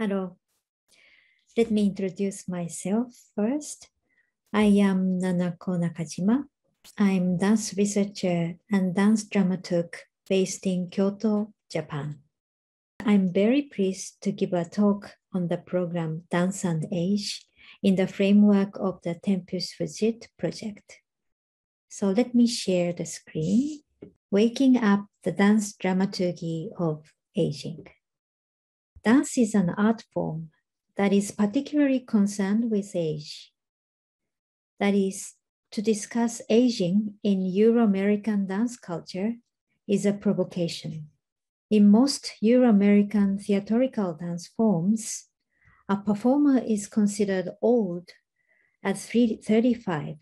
Hello. Let me introduce myself first. I am Nanako Nakajima. I'm dance researcher and dance dramaturg based in Kyoto, Japan. I'm very pleased to give a talk on the program Dance and Age in the framework of the Tempus Fugit project. So let me share the screen. Waking up the dance dramaturgy of aging. Dance is an art form that is particularly concerned with age. That is, to discuss aging in Euro American dance culture is a provocation. In most Euro American theatrical dance forms, a performer is considered old at 35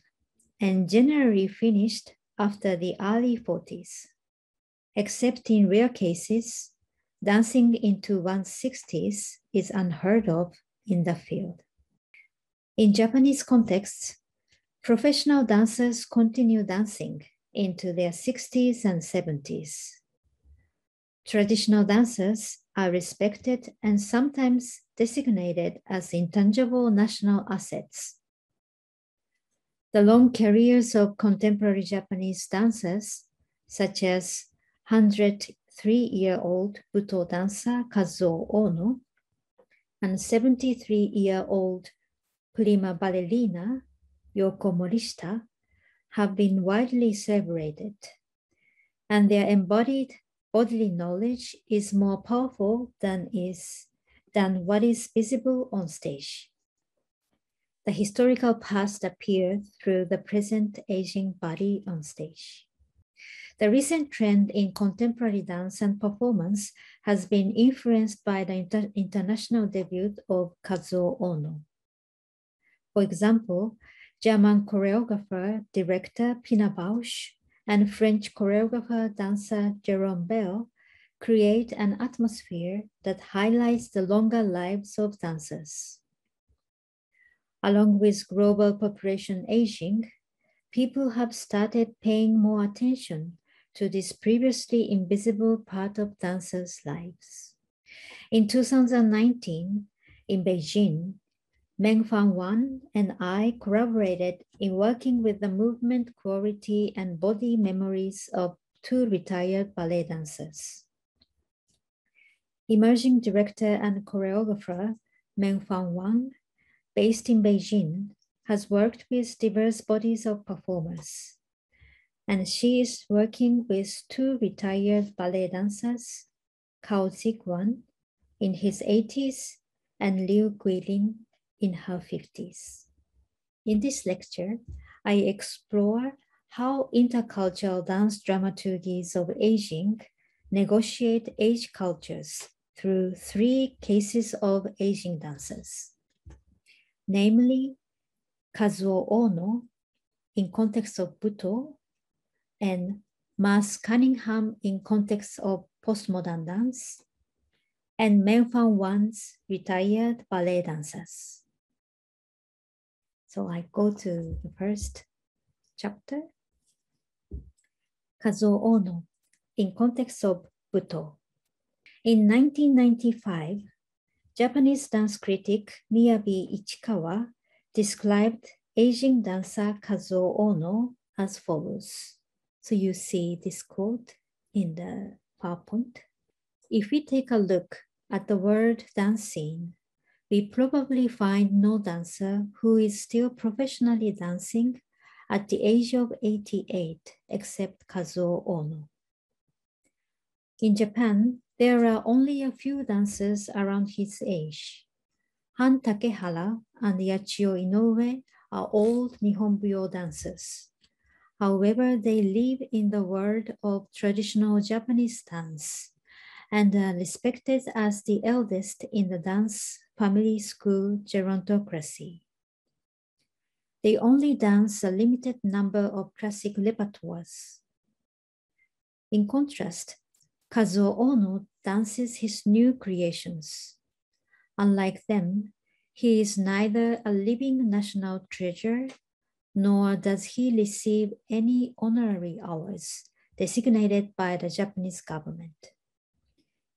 and generally finished after the early 40s. Except in rare cases, dancing into one's 60s is unheard of in the field. In Japanese contexts, professional dancers continue dancing into their 60s and 70s. Traditional dancers are respected and sometimes designated as intangible national assets. The long careers of contemporary Japanese dancers, such as 103 year old Buto dancer Kazuo Ono and 73 year old prima ballerina Yoko Morishita, have been widely celebrated, and their embodied bodily knowledge is more powerful than is than what is visible on stage. The historical past appeared through the present aging body on stage. The recent trend in contemporary dance and performance has been influenced by the inter international debut of Kazuo Ono. For example, German choreographer, director Pina Bausch, and French choreographer, dancer Jérôme Bel create an atmosphere that highlights the longer lives of dancers. Along with global population aging, people have started paying more attention to this previously invisible part of dancers' lives. In 2019, in Beijing, Meng Fan Wang and I collaborated in working with the movement quality and body memories of two retired ballet dancers. Emerging director and choreographer Meng Fan Wang, based in Beijing, has worked with diverse bodies of performers. And she is working with two retired ballet dancers, Kao Ziguan in his 80s and Liu Guilin in her 50s. In this lecture, I explore how intercultural dance dramaturgies of aging negotiate age cultures through three cases of aging dancers, namely Kazuo Ono in context of Buto and Merce Cunningham in context of postmodern dance, and Meng Fan Wang's retired ballet dancers. So I go to the first chapter. Kazuo Ono, in context of Buto. In 1995, Japanese dance critic Miyabi Ichikawa described aging dancer Kazuo Ono as follows. So you see this quote in the PowerPoint. If we take a look at the word dancing we probably find no dancer who is still professionally dancing at the age of 88 except Kazuo Ono. In Japan, there are only a few dancers around his age. Han Takehara and Yachiyo Inoue are old Nihon buyo dancers. However, they live in the world of traditional Japanese dance and are respected as the eldest in the dance family school gerontocracy. They only dance a limited number of classic repertoires. In contrast, Kazuo Ono dances his new creations. Unlike them, he is neither a living national treasure nor does he receive any honorary hours designated by the Japanese government.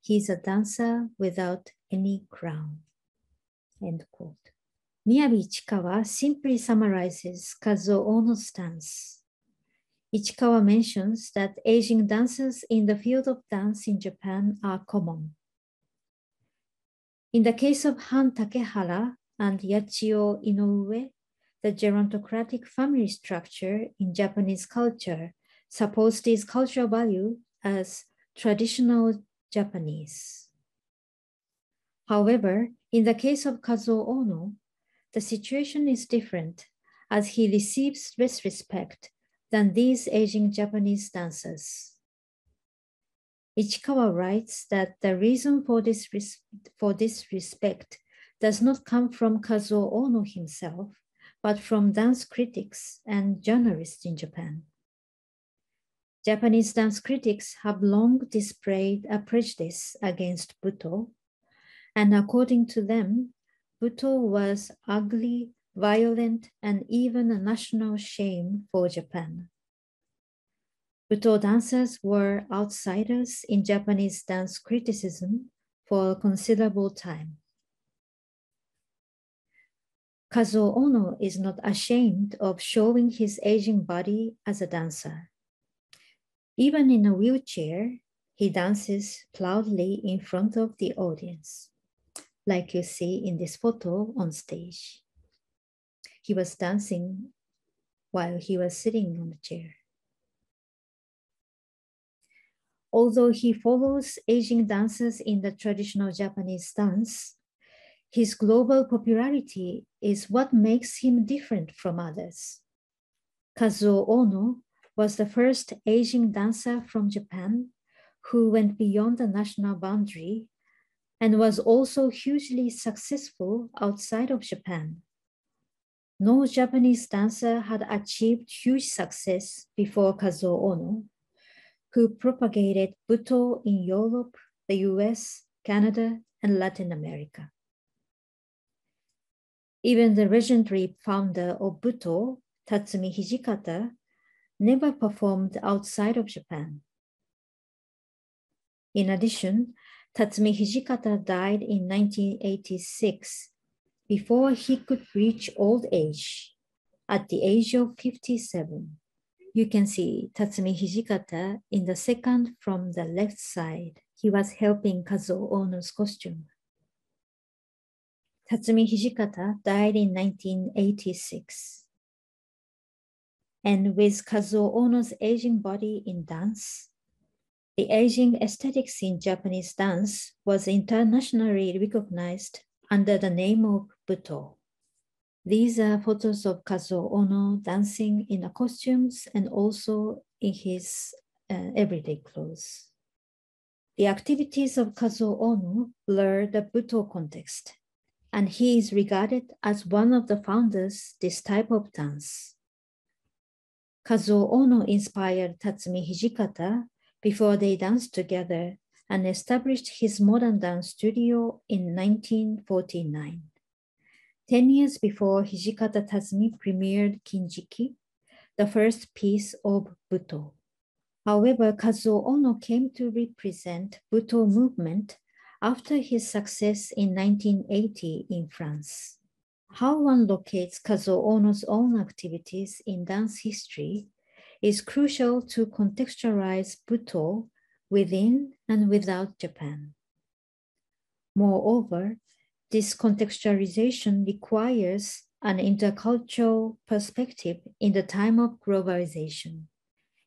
He is a dancer without any crown. End quote. Miyabi Ichikawa simply summarizes Kazuo Ono's stance. Ichikawa mentions that aging dancers in the field of dance in Japan are common. In the case of Han Takehara and Yachiyo Inoue, the gerontocratic family structure in Japanese culture supports this cultural value as traditional Japanese. However, in the case of Kazuo Ono, the situation is different as he receives less respect than these aging Japanese dancers. Ichikawa writes that the reason for this, for this respect does not come from Kazuo Ono himself, but from dance critics and journalists in Japan. Japanese dance critics have long displayed a prejudice against Buto, and according to them, Buto was ugly, violent, and even a national shame for Japan. Buto dancers were outsiders in Japanese dance criticism for a considerable time. Kazuo Ono is not ashamed of showing his aging body as a dancer. Even in a wheelchair, he dances proudly in front of the audience, like you see in this photo on stage. He was dancing while he was sitting on the chair. Although he follows aging dancers in the traditional Japanese dance, his global popularity is what makes him different from others. Kazuo Ono was the first Asian dancer from Japan who went beyond the national boundary and was also hugely successful outside of Japan. No Japanese dancer had achieved huge success before Kazuo Ono, who propagated Buto in Europe, the US, Canada, and Latin America. Even the legendary founder of Buto, Tatsumi Hijikata, never performed outside of Japan. In addition, Tatsumi Hijikata died in 1986 before he could reach old age at the age of 57. You can see Tatsumi Hijikata in the second from the left side. He was helping Kazuo Ono's costume. Tatsumi Hijikata died in 1986. And with Kazuo Ono's aging body in dance, the aging aesthetics in Japanese dance was internationally recognized under the name of Buto. These are photos of Kazuo Ono dancing in costumes and also in his uh, everyday clothes. The activities of Kazuo Ono blur the Buto context and he is regarded as one of the founders this type of dance. Kazuo Ono inspired Tatsumi Hijikata before they danced together and established his modern dance studio in 1949. Ten years before Hijikata Tatsumi premiered Kinjiki, the first piece of Buto. However, Kazuo Ono came to represent Buto movement after his success in 1980 in France. How one locates Kazuo Ono's own activities in dance history is crucial to contextualize Buto within and without Japan. Moreover, this contextualization requires an intercultural perspective in the time of globalization.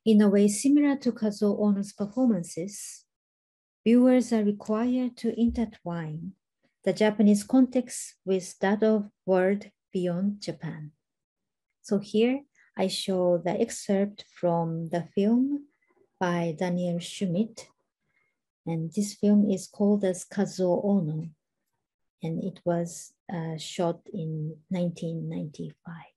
In a way similar to Kazuo Ono's performances, viewers are required to intertwine the Japanese context with that of world beyond Japan. So here I show the excerpt from the film by Daniel Schmid. And this film is called as Kazuo Ono. And it was uh, shot in 1995.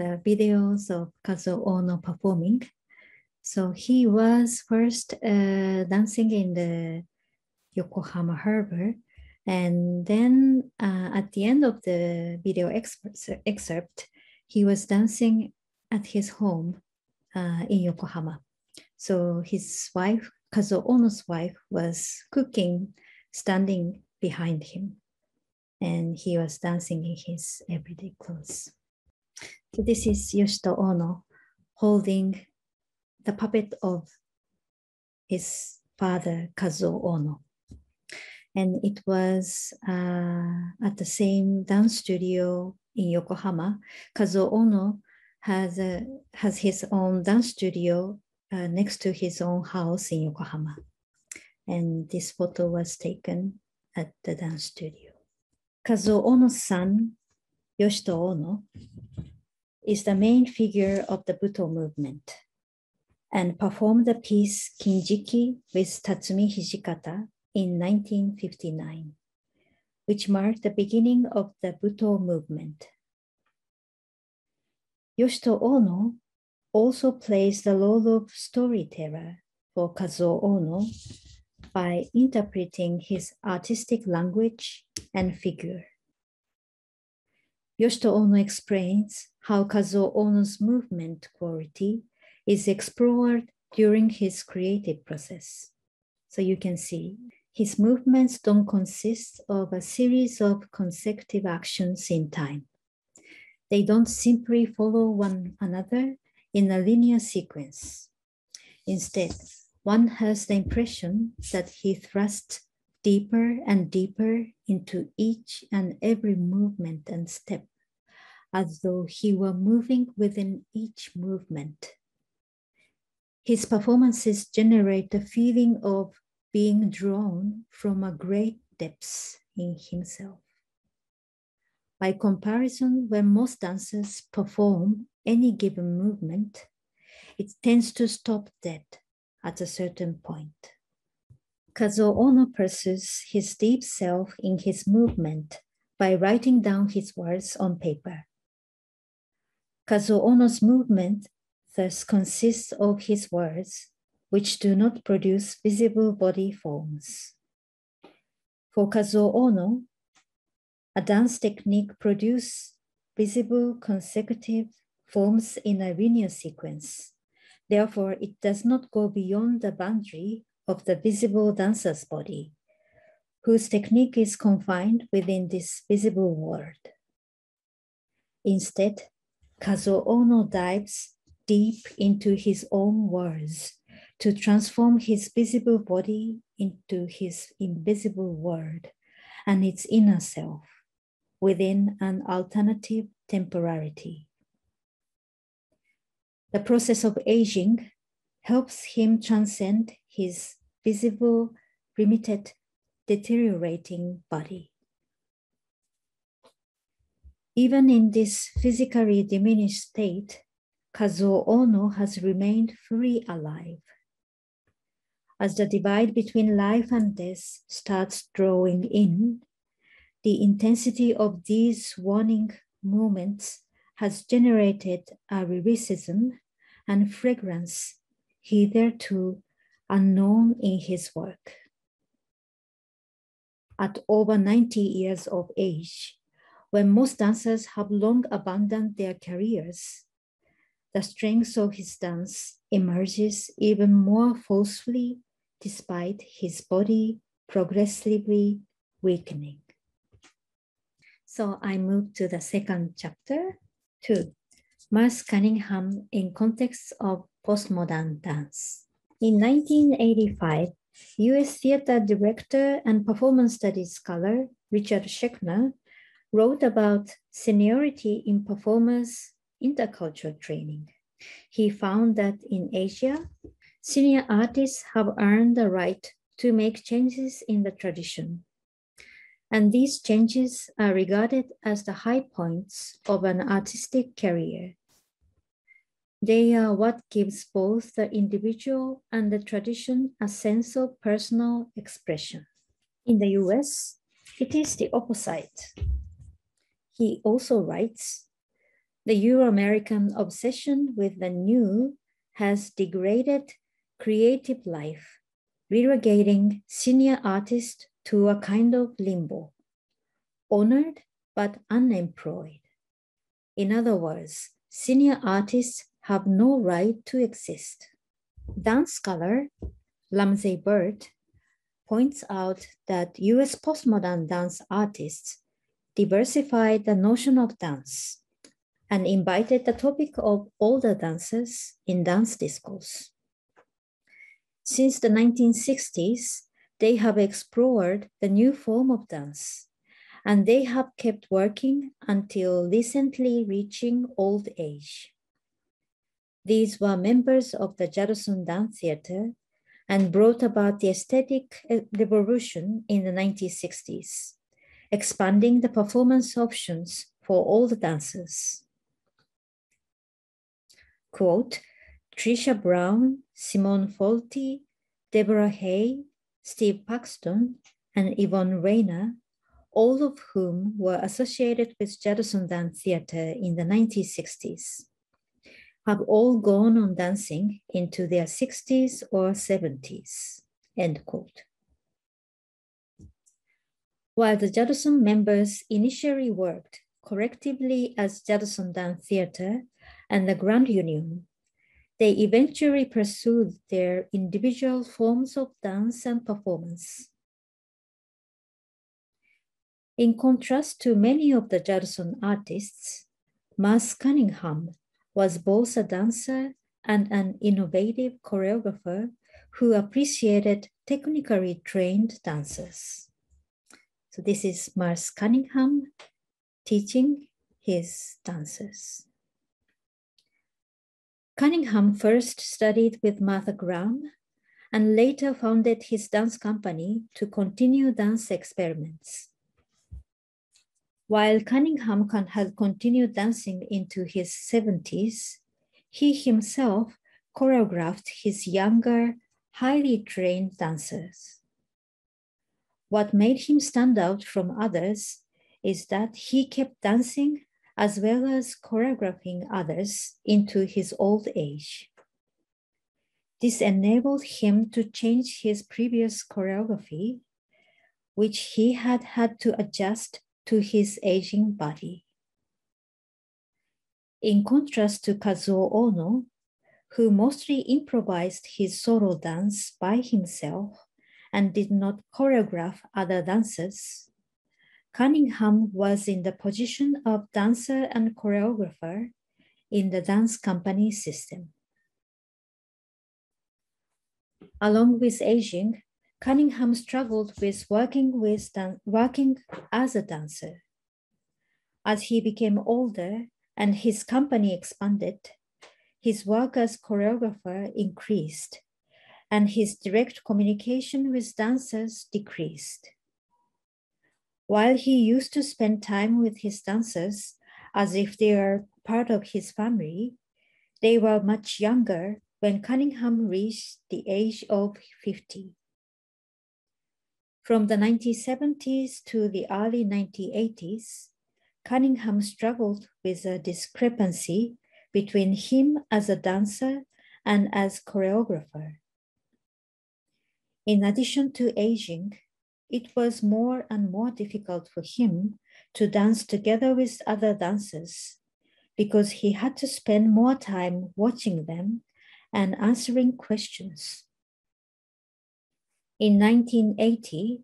The videos of Kazuo Ono performing. So he was first uh, dancing in the Yokohama Harbor. And then uh, at the end of the video excerpt, he was dancing at his home uh, in Yokohama. So his wife, Kazuo Ono's wife, was cooking, standing behind him. And he was dancing in his everyday clothes. So this is Yoshito Ono holding the puppet of his father, Kazuo Ono. And it was uh, at the same dance studio in Yokohama. Kazuo Ono has, a, has his own dance studio uh, next to his own house in Yokohama. And this photo was taken at the dance studio. Kazuo Ono's son, Yoshito Ono, is the main figure of the Buto movement and performed the piece Kinjiki with Tatsumi Hijikata in 1959, which marked the beginning of the Buto movement. Yoshito Ono also plays the role of storyteller for Kazuo Ono by interpreting his artistic language and figure. Yoshito Ono explains how Kazuo Ono's movement quality is explored during his creative process. So you can see his movements don't consist of a series of consecutive actions in time. They don't simply follow one another in a linear sequence. Instead, one has the impression that he thrusts deeper and deeper into each and every movement and step, as though he were moving within each movement. His performances generate the feeling of being drawn from a great depths in himself. By comparison, when most dancers perform any given movement, it tends to stop dead at a certain point. Kazuo Ono pursues his deep self in his movement by writing down his words on paper. Kazuo Ono's movement thus consists of his words which do not produce visible body forms. For Kazuo Ono, a dance technique produces visible consecutive forms in a linear sequence. Therefore, it does not go beyond the boundary of the visible dancer's body, whose technique is confined within this visible world. Instead, Kazuo Ono dives deep into his own words to transform his visible body into his invisible world and its inner self within an alternative temporality. The process of aging helps him transcend his visible, limited, deteriorating body. Even in this physically diminished state, Kazuo Ono has remained fully alive as the divide between life and death starts drawing in, the intensity of these warning moments has generated a lyricism and fragrance hitherto unknown in his work. At over 90 years of age, when most dancers have long abandoned their careers, the strength of his dance emerges even more forcefully despite his body progressively weakening. So I move to the second chapter, two, Merce Cunningham in context of postmodern dance. In 1985, US theater director and performance studies scholar Richard Schechner wrote about seniority in performers intercultural training. He found that in Asia, senior artists have earned the right to make changes in the tradition. And these changes are regarded as the high points of an artistic career. They are what gives both the individual and the tradition a sense of personal expression. In the US, it is the opposite. He also writes The Euro American obsession with the new has degraded creative life, relegating senior artists to a kind of limbo, honored but unemployed. In other words, senior artists have no right to exist. Dance scholar Ramsay Burt points out that US postmodern dance artists diversified the notion of dance and invited the topic of older dances in dance discourse. Since the 1960s, they have explored the new form of dance, and they have kept working until recently reaching old age. These were members of the Judson Dance Theater and brought about the aesthetic revolution in the 1960s, expanding the performance options for all the dancers. Quote, Trisha Brown, Simone Forti, Deborah Hay, Steve Paxton, and Yvonne Rainer, all of whom were associated with Judson Dance Theater in the 1960s have all gone on dancing into their 60s or 70s, end quote. While the Judson members initially worked collectively as Judson Dance Theater and the Grand Union, they eventually pursued their individual forms of dance and performance. In contrast to many of the Judson artists, Merce Cunningham was both a dancer and an innovative choreographer who appreciated technically trained dancers. So this is Merce Cunningham teaching his dancers. Cunningham first studied with Martha Graham and later founded his dance company to continue dance experiments. While Cunningham had continued dancing into his 70s, he himself choreographed his younger, highly trained dancers. What made him stand out from others is that he kept dancing as well as choreographing others into his old age. This enabled him to change his previous choreography, which he had had to adjust to his aging body. In contrast to Kazuo Ono, who mostly improvised his solo dance by himself and did not choreograph other dancers, Cunningham was in the position of dancer and choreographer in the dance company system. Along with aging, Cunningham struggled with working, with working as a dancer. As he became older and his company expanded, his work as choreographer increased and his direct communication with dancers decreased. While he used to spend time with his dancers as if they were part of his family, they were much younger when Cunningham reached the age of 50. From the 1970s to the early 1980s, Cunningham struggled with a discrepancy between him as a dancer and as choreographer. In addition to aging, it was more and more difficult for him to dance together with other dancers because he had to spend more time watching them and answering questions. In 1980,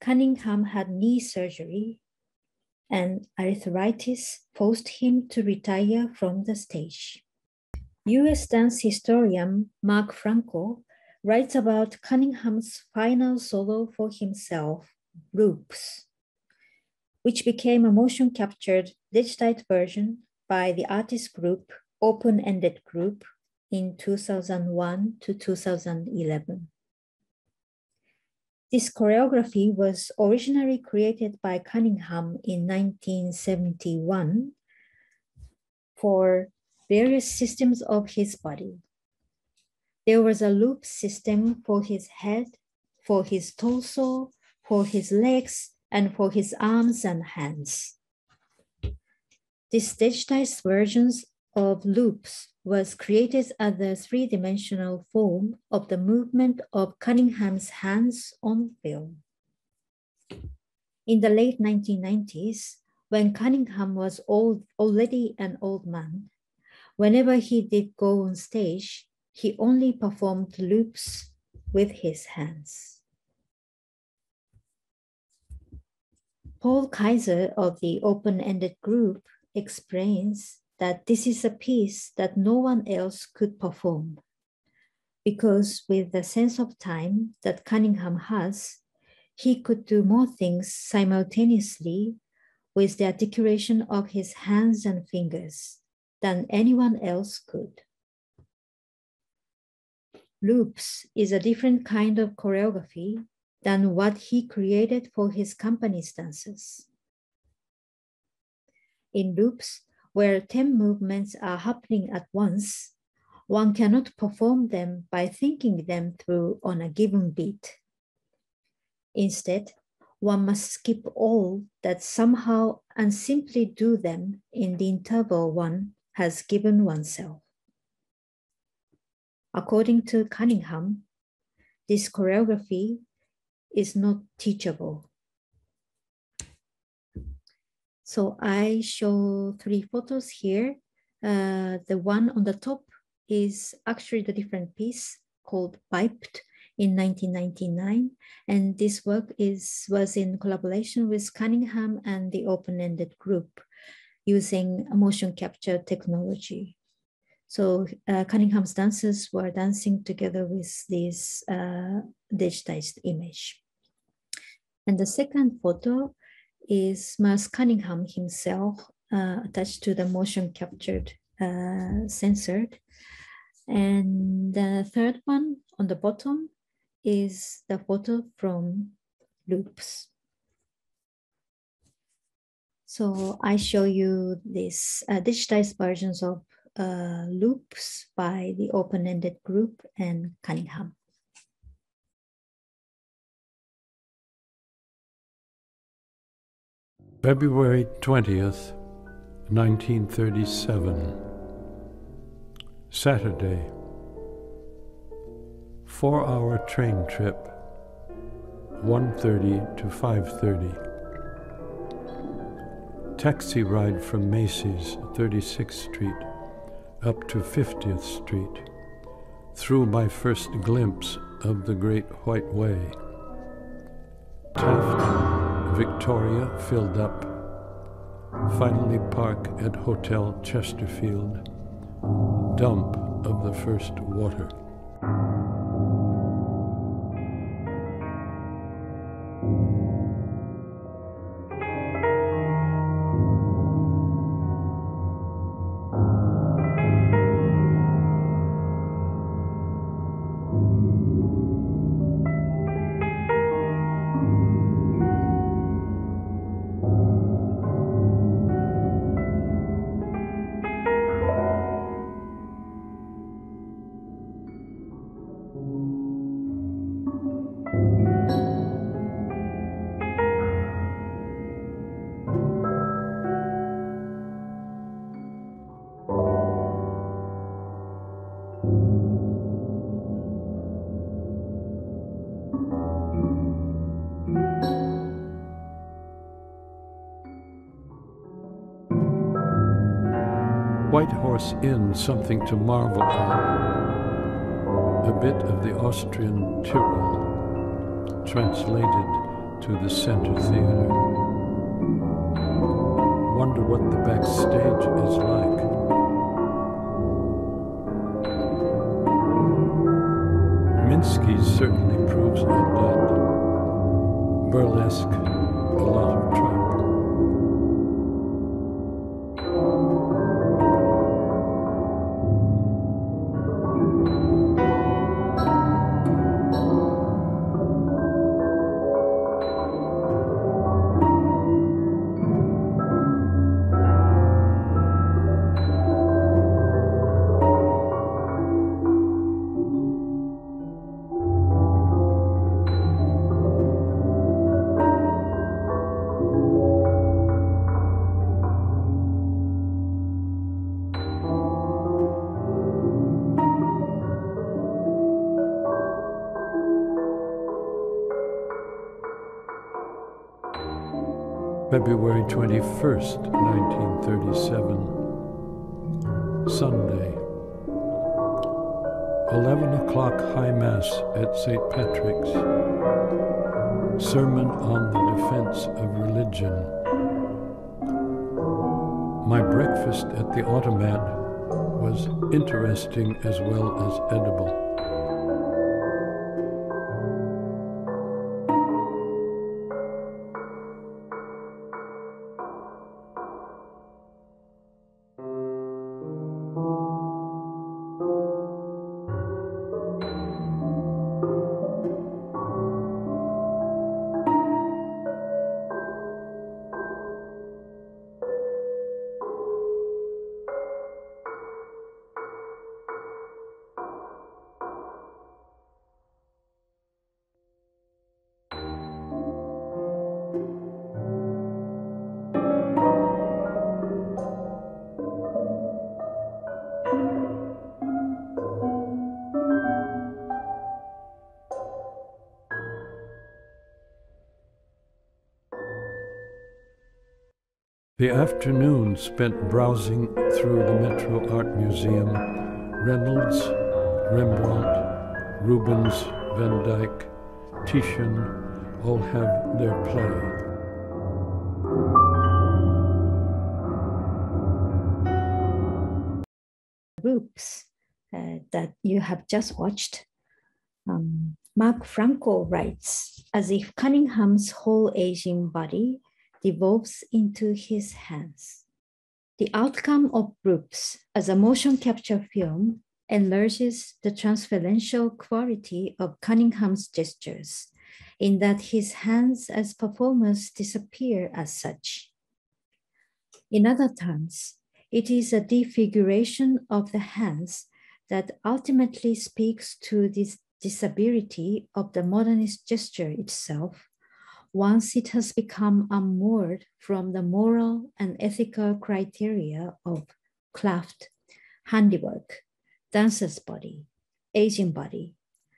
Cunningham had knee surgery and arthritis forced him to retire from the stage. US dance historian Mark Franko writes about Cunningham's final solo for himself, Loops, which became a motion captured digitized version by the artist group Open Ended Group in 2001 to 2011. This choreography was originally created by Cunningham in 1971 for various systems of his body. There was a loop system for his head, for his torso, for his legs, and for his arms and hands. This digitized versions of loops was created as a three-dimensional form of the movement of Cunningham's hands on film. In the late 1990s, when Cunningham was old, already an old man, whenever he did go on stage, he only performed loops with his hands. Paul Kaiser of the open-ended group explains that this is a piece that no one else could perform. Because with the sense of time that Cunningham has, he could do more things simultaneously with the articulation of his hands and fingers than anyone else could. Loops is a different kind of choreography than what he created for his company's dances. In loops, where 10 movements are happening at once, one cannot perform them by thinking them through on a given beat. Instead, one must skip all that somehow and simply do them in the interval one has given oneself. According to Cunningham, this choreography is not teachable. So I show three photos here. Uh, the one on the top is actually the different piece called Biped in 1999. And this work is was in collaboration with Cunningham and the open-ended group using motion capture technology. So uh, Cunningham's dancers were dancing together with this uh, digitized image. And the second photo is Merce Cunningham himself uh, attached to the motion captured uh, censored. And the third one on the bottom is the photo from loops. So I show you these uh, digitized versions of uh, loops by the open-ended group and Cunningham. February 20th, 1937. Saturday. Four hour train trip, 1.30 to 5.30. Taxi ride from Macy's, 36th Street, up to 50th Street, through my first glimpse of the Great White Way. Taft Victoria filled up. Finally park at Hotel Chesterfield. Dump of the first water. Inn something to marvel at. A bit of the Austrian Tyrol, translated to the Center Theater. Wonder what the backstage is like. Minsky certainly proves a dud. Burlesque, a lot February 21st, 1937, Sunday. 11 o'clock High Mass at St. Patrick's. Sermon on the Defense of Religion. My breakfast at the automat was interesting as well as edible. Afternoon spent browsing through the Metro Art Museum. Reynolds, Rembrandt, Rubens, Van Dyck, Titian all have their play. Groups uh, that you have just watched. Um, Mark Franko writes, as if Cunningham's whole aging body devolves into his hands. The outcome of Brooks as a motion capture film enlarges the transferential quality of Cunningham's gestures, in that his hands as performers disappear as such. In other terms, it is a defiguration of the hands that ultimately speaks to this disability of the modernist gesture itself once it has become unmoored from the moral and ethical criteria of craft, handiwork, dancer's body, aging body,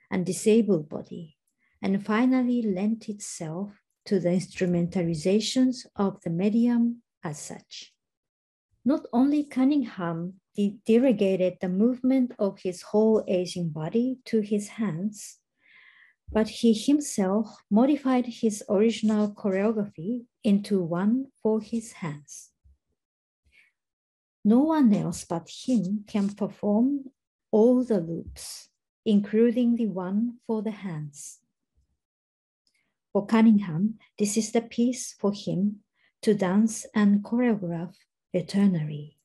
and disabled body, and finally lent itself to the instrumentalizations of the medium as such. Not only Cunningham de- the movement of his whole aging body to his hands, but he himself modified his original choreography into one for his hands. No one else but him can perform all the loops, including the one for the hands. For Cunningham, this is the piece for him to dance and choreograph eternally.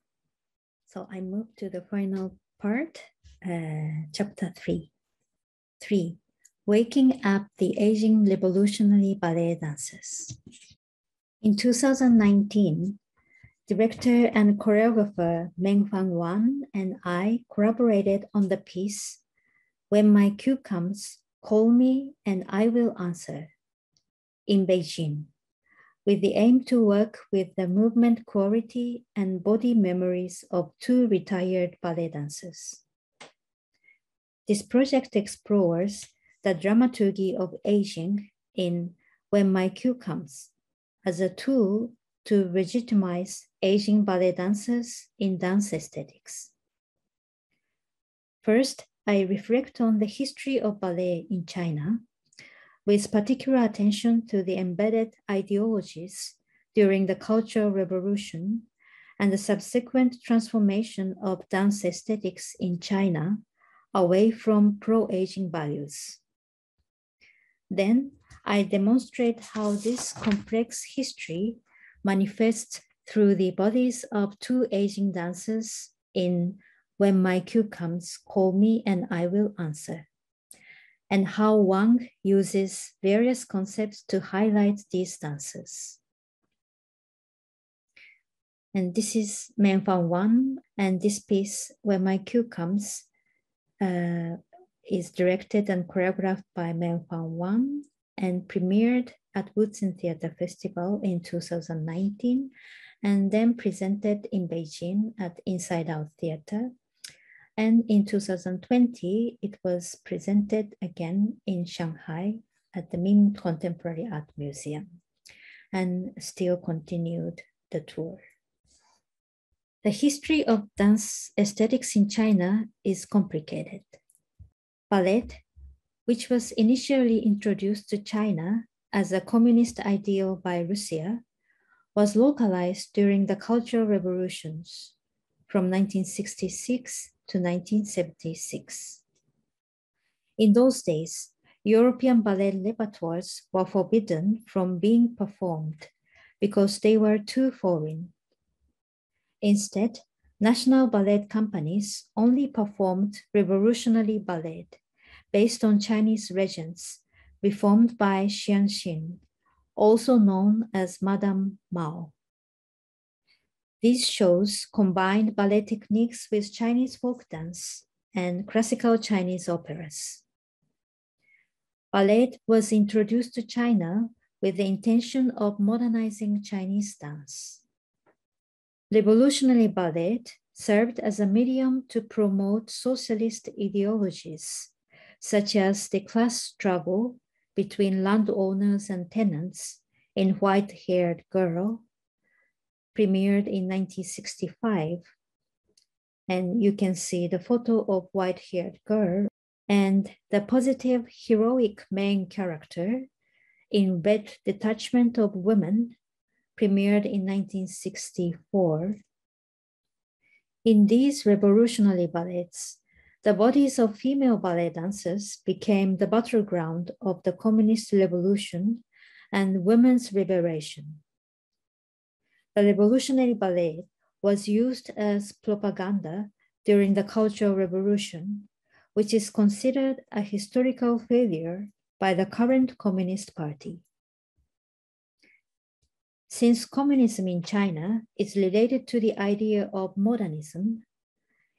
So I move to the final part, uh, chapter three. Three, Waking Up the Aging Revolutionary Ballet Dancers. In 2019, director and choreographer Meng Fan Wang and I collaborated on the piece When My Cue Comes, Call Me and I Will Answer in Beijing, with the aim to work with the movement quality and body memories of two retired ballet dancers. This project explores the dramaturgy of aging in When My Cue Comes as a tool to legitimize aging ballet dancers in dance aesthetics. First, I reflect on the history of ballet in China, with particular attention to the embedded ideologies during the Cultural Revolution and the subsequent transformation of dance aesthetics in China away from pro aging values. Then I demonstrate how this complex history manifests through the bodies of two aging dancers in When My Cue Comes, Call Me and I Will Answer, and how Wang uses various concepts to highlight these dancers. And this is Meng Fan Wang, and this piece, When My Cue Comes, uh, is directed and choreographed by Meng Fan Wang and premiered at Wuzhen Theatre Festival in 2019 and then presented in Beijing at Inside Out Theatre. And in 2020, it was presented again in Shanghai at the Ming Contemporary Art Museum. and still continued the tour. The history of dance aesthetics in China is complicated. Ballet, which was initially introduced to China as a communist ideal by Russia, was localized during the Cultural Revolutions from 1966 to 1976. In those days, European ballet repertoires were forbidden from being performed because they were too foreign Instead, national ballet companies only performed revolutionary ballet based on Chinese regents reformed by Jiang Qing, also known as Madame Mao. These shows combined ballet techniques with Chinese folk dance and classical Chinese operas. Ballet was introduced to China with the intention of modernizing Chinese dance. Revolutionary ballet served as a medium to promote socialist ideologies, such as the class struggle between landowners and tenants in White Haired Girl, premiered in 1965. And you can see the photo of White Haired Girl and the positive heroic main character in Red Detachment of Women premiered in 1964. In these revolutionary ballets, the bodies of female ballet dancers became the battleground of the communist revolution and women's liberation. The revolutionary ballet was used as propaganda during the Cultural Revolution, which is considered a historical failure by the current Communist Party. Since communism in China is related to the idea of modernism,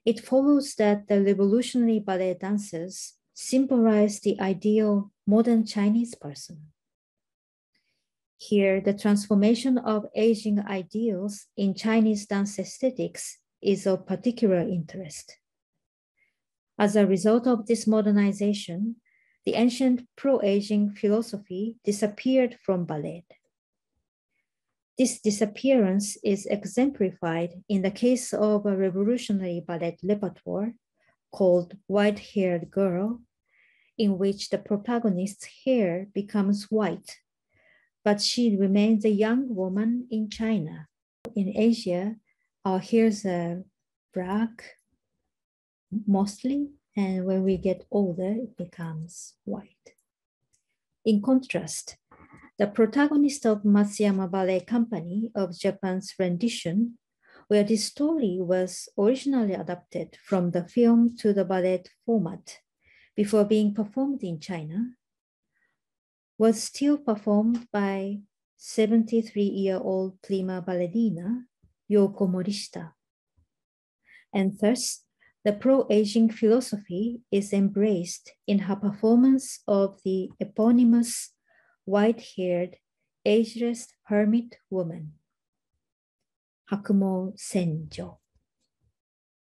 it follows that the revolutionary ballet dancers symbolize the ideal modern Chinese person. Here, the transformation of aging ideals in Chinese dance aesthetics is of particular interest. As a result of this modernization, the ancient pro-aging philosophy disappeared from ballet. This disappearance is exemplified in the case of a revolutionary ballet repertoire called White Haired Girl, in which the protagonist's hair becomes white, but she remains a young woman in China. In Asia, our hairs are black mostly, and when we get older, it becomes white. In contrast, the protagonist of Matsuyama Ballet Company of Japan's rendition, where this story was originally adapted from the film to the ballet format before being performed in China, was still performed by 73-year-old prima ballerina Yoko Morishita. And thus, the pro-aging philosophy is embraced in her performance of the eponymous white haired, ageless hermit woman. Hakumo Senjo.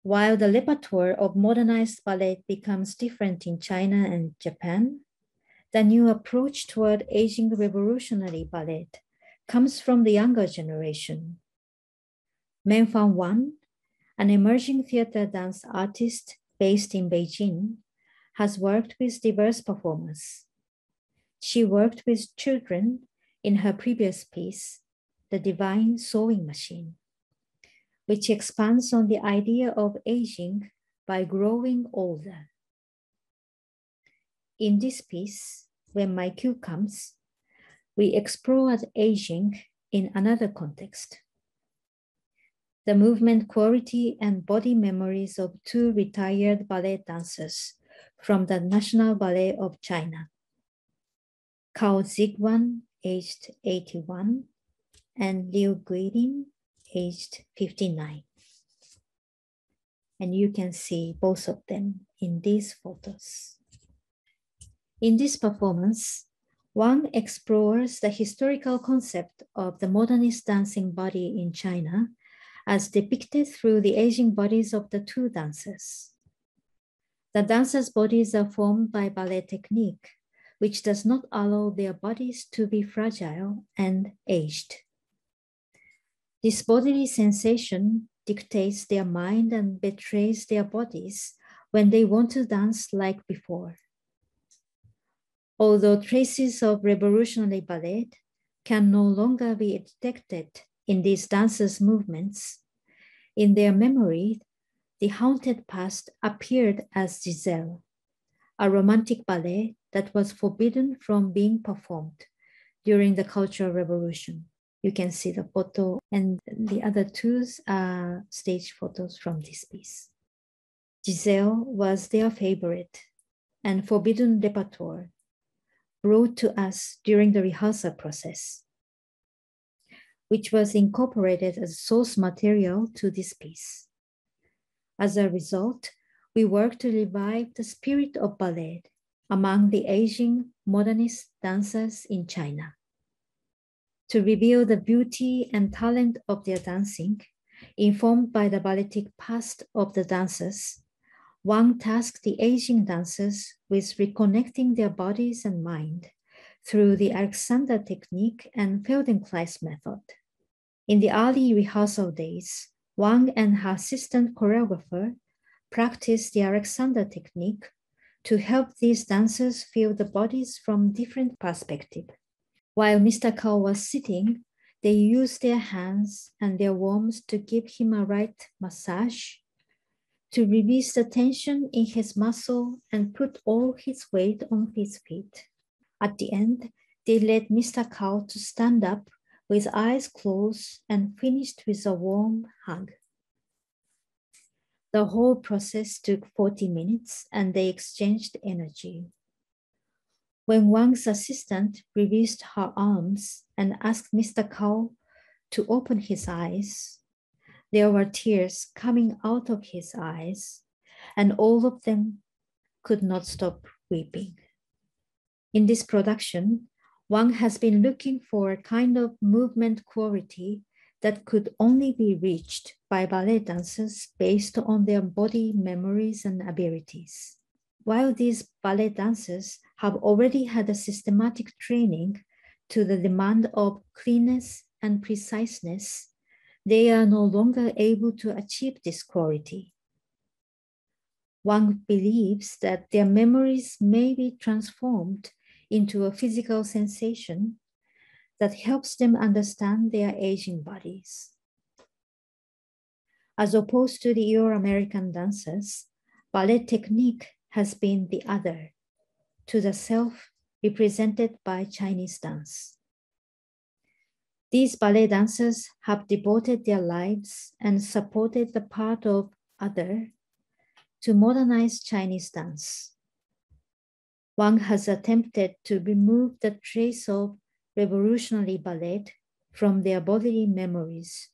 While the repertoire of modernized ballet becomes different in China and Japan, the new approach toward aging revolutionary ballet comes from the younger generation. Meng Fan Wang, an emerging theater dance artist based in Beijing, has worked with diverse performers. She worked with children in her previous piece, The Divine Sewing Machine, which expands on the idea of aging by growing older. In this piece, When My Cue Comes, we explore aging in another context. The movement quality and body memories of two retired ballet dancers from the National Ballet of China. Cao Ziguan, aged 81, and Liu Guilin, aged 59. And you can see both of them in these photos. In this performance, Wang explores the historical concept of the modernist dancing body in China as depicted through the aging bodies of the two dancers. The dancers' bodies are formed by ballet technique which does not allow their bodies to be fragile and aged. This bodily sensation dictates their mind and betrays their bodies when they want to dance like before. Although traces of revolutionary ballet can no longer be detected in these dancers' movements, in their memory, the haunted past appeared as Giselle, a romantic ballet that was forbidden from being performed during the Cultural Revolution. You can see the photo, and the other two are stage photos from this piece. Giselle was their favorite and forbidden repertoire brought to us during the rehearsal process, which was incorporated as source material to this piece. As a result, we work to revive the spirit of ballet among the aging modernist dancers in China to reveal the beauty and talent of their dancing, informed by the balletic past of the dancers, Wang tasked the aging dancers with reconnecting their bodies and mind through the Alexander technique and Feldenkrais method. In the early rehearsal days, Wang and her assistant choreographer practiced the Alexander technique to help these dancers feel the bodies from different perspective. While Mr. Cao was sitting, they used their hands and their warmth to give him a right massage, to release the tension in his muscle and put all his weight on his feet. At the end, they led Mr. Cao to stand up with eyes closed and finished with a warm hug. The whole process took 40 minutes and they exchanged energy. When Wang's assistant released her arms and asked Mr. Cao to open his eyes, there were tears coming out of his eyes, and all of them could not stop weeping. In this production, Wang has been looking for a kind of movement quality that could only be reached by ballet dancers based on their body memories and abilities. While these ballet dancers have already had a systematic training to the demand of cleanness and preciseness, they are no longer able to achieve this quality. Wang believes that their memories may be transformed into a physical sensation that helps them understand their aging bodies. As opposed to the Euro American dancers, ballet technique has been the other to the self represented by Chinese dance. These ballet dancers have devoted their lives and supported the part of other to modernize Chinese dance. Wang has attempted to remove the trace of revolutionary ballet from their bodily memories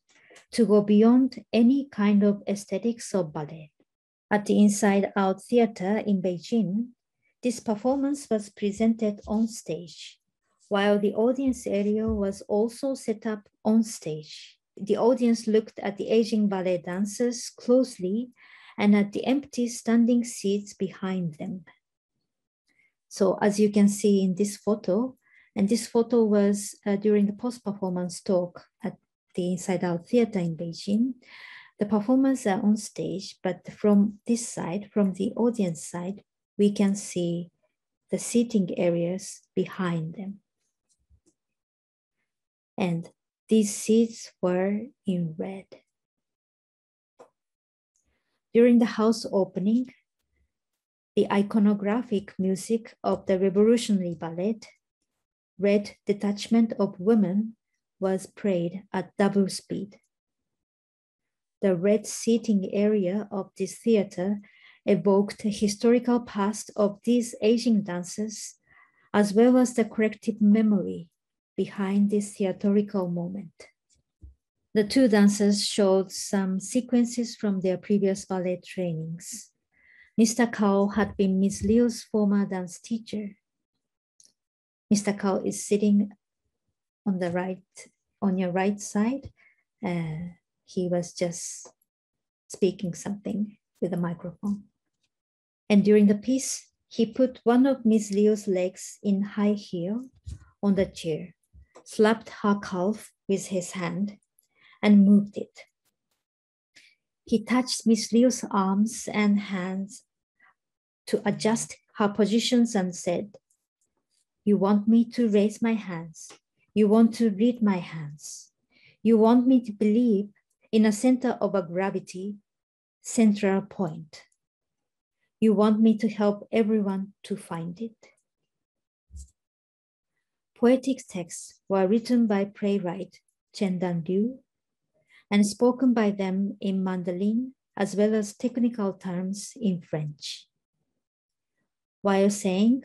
to go beyond any kind of aesthetics of ballet. At the Inside Out Theater in Beijing, this performance was presented on stage, while the audience area was also set up on stage. The audience looked at the aging ballet dancers closely and at the empty standing seats behind them. So as you can see in this photo, and this photo was uh, during the post-performance talk at the Inside Out Theater in Beijing, the performers are on stage, but from this side, from the audience side, we can see the seating areas behind them. And these seats were in red. During the house opening, the iconographic music of the Revolutionary Ballet, Red Detachment of Women, was played at double speed the red seating area of this theater evoked the historical past of these aging dancers, as well as the collective memory behind this theatrical moment. The two dancers showed some sequences from their previous ballet trainings. Mr. Cao had been Ms. Liu's former dance teacher. Mr. Cao is sitting on the right, on your right side. Uh, he was just speaking something with a microphone. And during the piece, he put one of Miss Liu's legs in high heel on the chair, slapped her calf with his hand, and moved it. He touched Miss Liu's arms and hands to adjust her positions and said, You want me to raise my hands. You want to read my hands. You want me to believe in a center of a gravity, central point. You want me to help everyone to find it. Poetic texts were written by playwright Chen Dan Liu and spoken by them in Mandarin as well as technical terms in French. While saying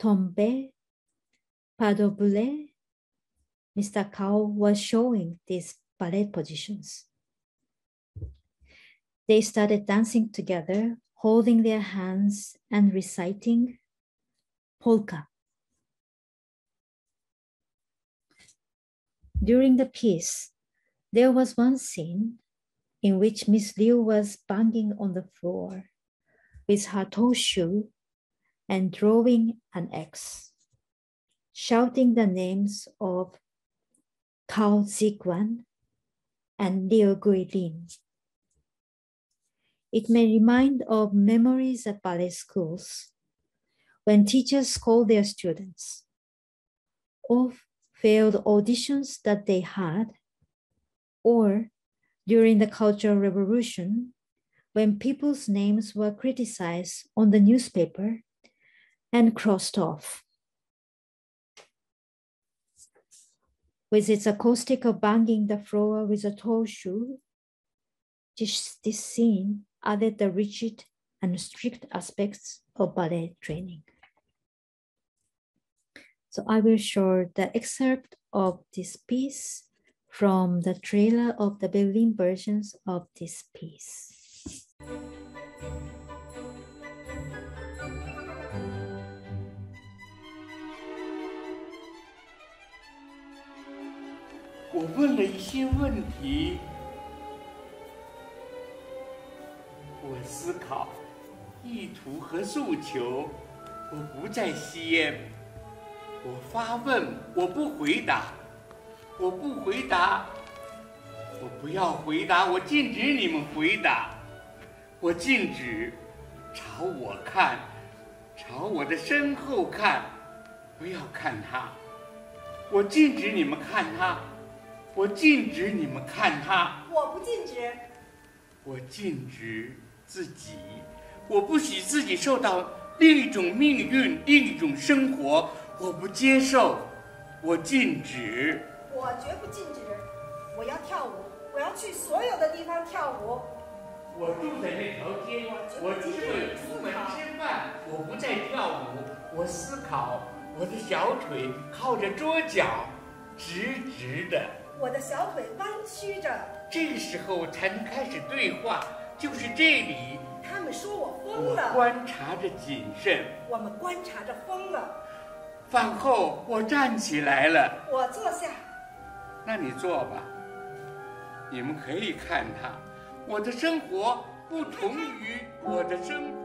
tombe, boulet, Mr. Cao was showing these ballet positions. They started dancing together holding their hands and reciting polka. During the piece, there was one scene in which Miss Liu was banging on the floor with her toe shoe and drawing an X, shouting the names of Cao Ziguan and Liu Guilin. It may remind of memories at ballet schools when teachers scold their students of failed auditions that they had, or during the Cultural Revolution when people's names were criticized on the newspaper and crossed off. With its acoustic of banging the floor with a toe shoe, this, this scene added the rigid and strict aspects of ballet training. So I will show the excerpt of this piece from the trailer of the Berlin versions of this piece. 我问了一些问题。我思考意图和诉求，我不再吸烟。我发问，我不回答。我不回答，我不要回答。我禁止你们回答。我禁止朝我看，朝我的身后看，不要看他。我禁止你们看他。我禁止你们看他。我不禁止。我禁止。自己，我不许自己受到另一种命运，另一种生活，我不接受，我禁止。我绝不禁止，我要跳舞，我要去所有的地方跳舞。我住在那条街，我就是为了出门吃饭，我不再跳舞，我思考，我的小腿靠着桌角，直直的。我的小腿弯曲着。这个时候才能开始对话。就是这里，他们说我疯了。观察着谨慎，我们观察着疯了。饭后我站起来了，我坐下。那你坐吧。你们可以看他，我的生活不同于我的生活。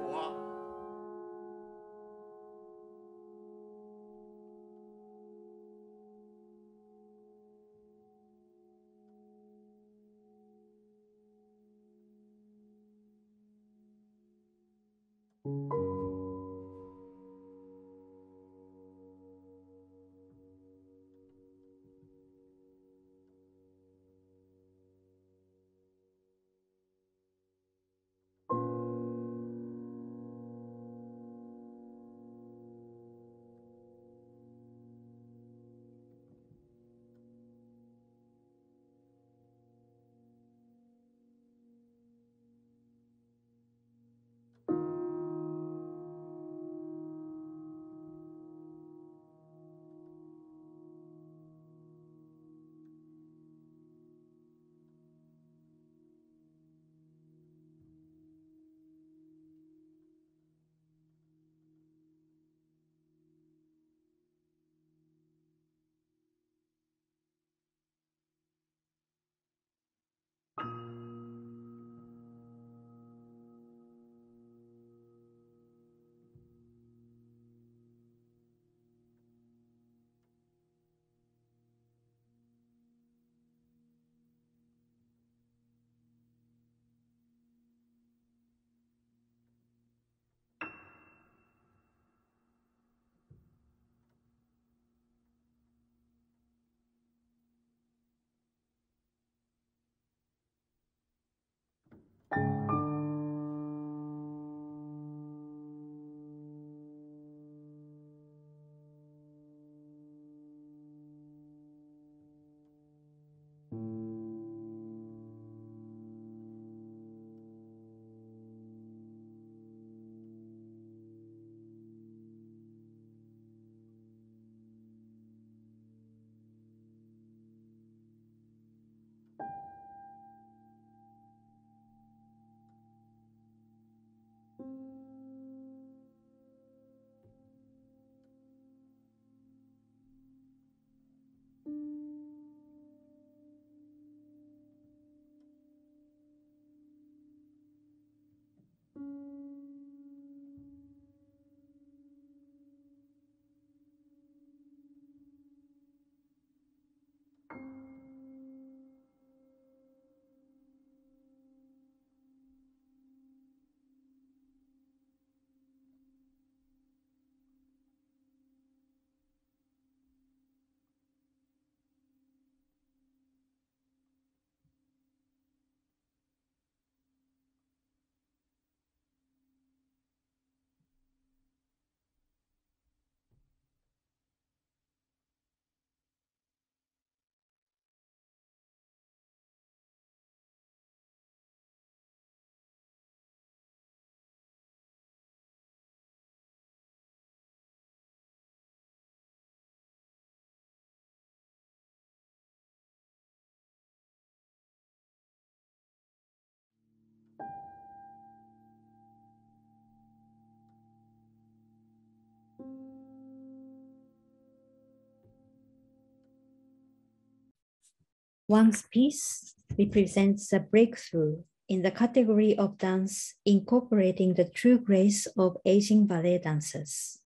Wang's piece represents a breakthrough in the category of dance incorporating the true grace of aging ballet dancers.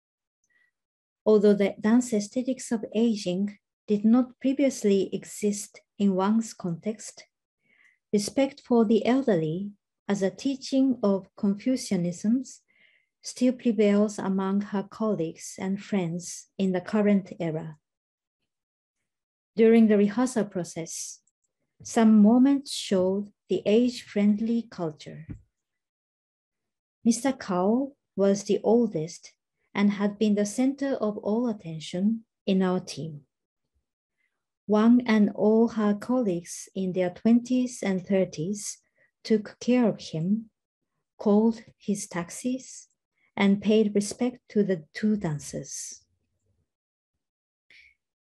Although the dance aesthetics of aging did not previously exist in Wang's context, respect for the elderly as a teaching of Confucianism's still prevails among her colleagues and friends in the current era. During the rehearsal process, some moments showed the age-friendly culture. Mr. Cao was the oldest and had been the center of all attention in our team. Wang and all her colleagues in their 20s and 30s took care of him, called his taxis, and paid respect to the two dancers.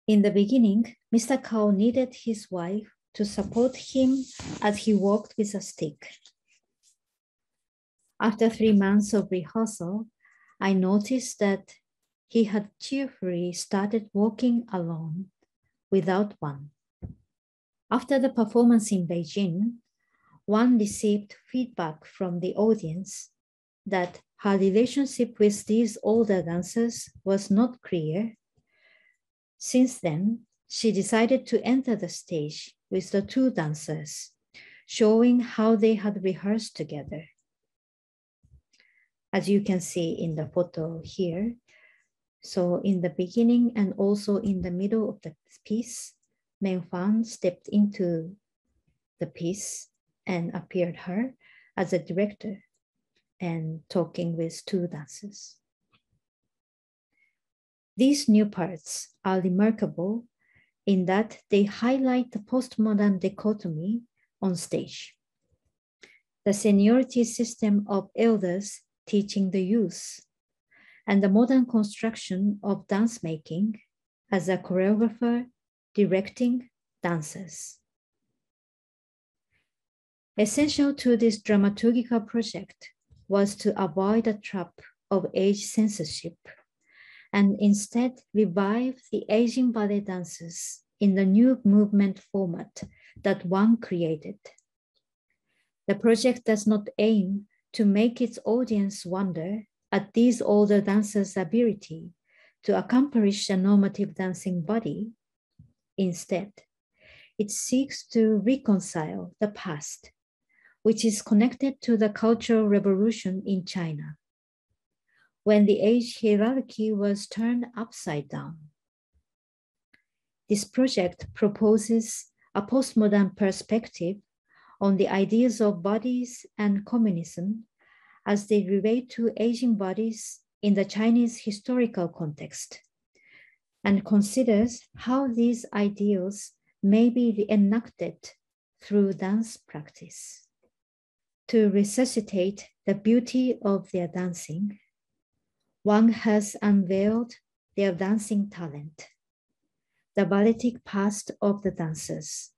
In the beginning, Mr. Cao needed his wife to support him as he walked with a stick. After three months of rehearsal, I noticed that he had cheerfully started walking alone without one. After the performance in Beijing, one received feedback from the audience that her relationship with these older dancers was not clear. Since then, she decided to enter the stage with the two dancers, showing how they had rehearsed together. As you can see in the photo here, so in the beginning and also in the middle of the piece, Meng Fan stepped into the piece and appeared her as a director and talking with two dancers. These new parts are remarkable in that they highlight the postmodern dichotomy on stage. The seniority system of elders teaching the youth, and the modern construction of dance making as a choreographer directing dancers. Essential to this dramaturgical project was to avoid the trap of age censorship and instead revive the aging ballet dances in the new movement format that Wang created. The project does not aim to make its audience wonder at these older dancers' ability to accomplish a normative dancing body. Instead, it seeks to reconcile the past, which is connected to the cultural revolution in China when the age hierarchy was turned upside down. This project proposes a postmodern perspective on the ideas of bodies and communism as they relate to aging bodies in the Chinese historical context and considers how these ideals may be reenacted through dance practice. To resuscitate the beauty of their dancing, Wang has unveiled their dancing talent, the balletic past of the dancers,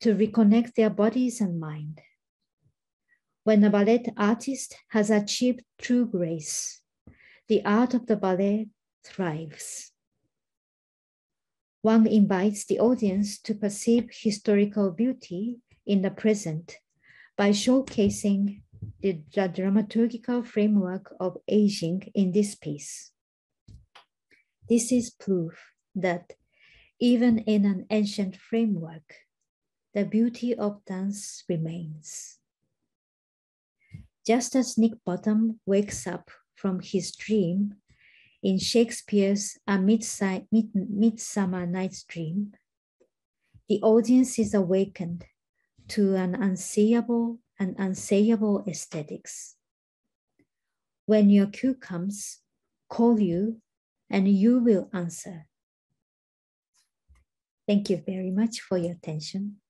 to reconnect their bodies and mind. When a ballet artist has achieved true grace, the art of the ballet thrives. Wang invites the audience to perceive historical beauty in the present by showcasing the, the dramaturgical framework of aging in this piece. This is proof that even in an ancient framework, the beauty of dance remains. Just as Nick Bottom wakes up from his dream in Shakespeare's A Midsummer Night's Dream, the audience is awakened to an unseeable and unsayable aesthetics. When your cue comes, call you and you will answer. Thank you very much for your attention.